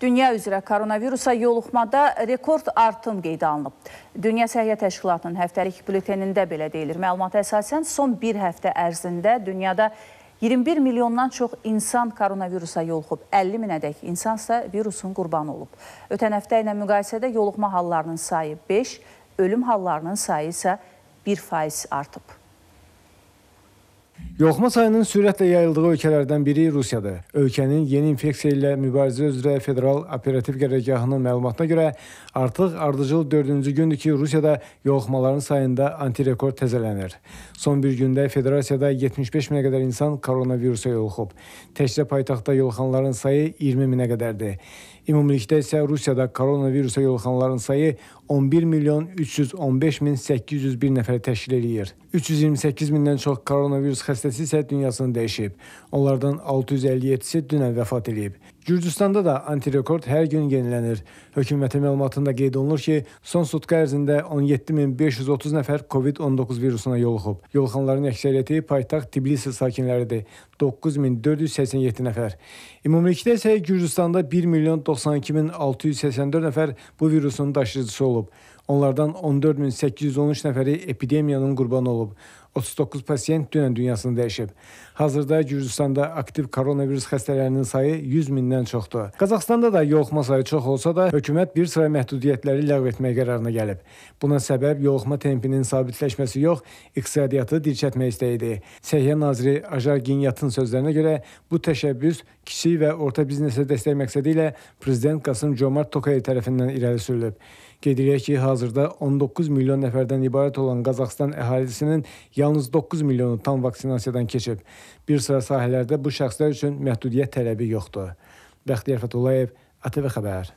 Dünya üzrə koronavirusa yoluxmada rekord artım qeydə alınıb. Dünya Səhiyyə Təşkilatının həftəlik bültenində belə deyilir. Məlumata əsasən son bir həftə ərzində dünyada 21 milyondan çox insan koronavirusa yoluxub, 50 minədək insan isə virusun qurbanı olub. Ötən həftə ilə müqayisədə yoluxma hallarının sayı 5, ölüm hallarının sayı isə 1% artıb. Yoluxma sayının sürətlə yayıldığı ölkələrdən biri Rusiyadır. Ölkənin yeni infeksiya ilə mübarizə üzrə Federal Operativ Qərargahının məlumatına görə artıq ardıcıl dördüncü gündür ki, Rusiyada yoluxmaların sayında antirekord təzələnir. Son bir gündə federasiyada 75 minə qədər insan koronavirusa yoluxub. Təkcə paytaxtda yoluxanların sayı 20 minə qədərdir. Ümumilikdə isə Rusiyada koronavirusa yoluxanların sayı 11 milyon 315 min 801 nəfər təşkil edir. 328 mindən çox koronavirus xəstəsi isə dünyasını dəyişib. Onlardan 657-si dünən vəfat edib. Gürcüstanda da antirekord hər gün yenilənir. Hökumətin məlumatında qeyd olunur ki, son sutka ərzində 17530 nəfər COVID-19 virusuna yoluxub. Yoluxanların əksəriyyəti paytaxt Tbilisi sakinləridir. 9487 nəfər. Ümumilikdə isə Gürcüstanda 1 milyon 92684 nəfər bu virusun daşıyıcısı olub. Onlardan 14813 nəfəri epidemiyanın qurbanı olub. 39 pasiyent dünən dünyasını dəyişib. Hazırda Gürcüstanda aktiv koronavirus xəstələrinin sayı 100 mindən çoxdur. Qazaxstanda da yoluxma sayı çox olsa da, hökumət bir sıra məhdudiyyətləri ləğv etmək qərarına gəlib. Buna səbəb yoluxma tempinin sabitləşməsi yox, iqtisadiyyatı dirçətmək istəyidir. Səhiyyə naziri Ajar Ginyatın sözlərinə görə bu təşəbbüs kiçik və orta biznesə dəstək məqsədi ilə prezident Qasım Comart Tokay tərəfindən irəli sürülüb. Qeyd edək ki, hazırda 19 milyon nəfərdən ibarət olan Qazaxstan əhalisinin yalnız 9 milyonu tam vaksinasiyadan keçib. Bir sıra sahələrdə bu şəxslər üçün məhdudiyyət tələbi yoxdur. Bəxtiyar Fətullayev, ATV xəbər.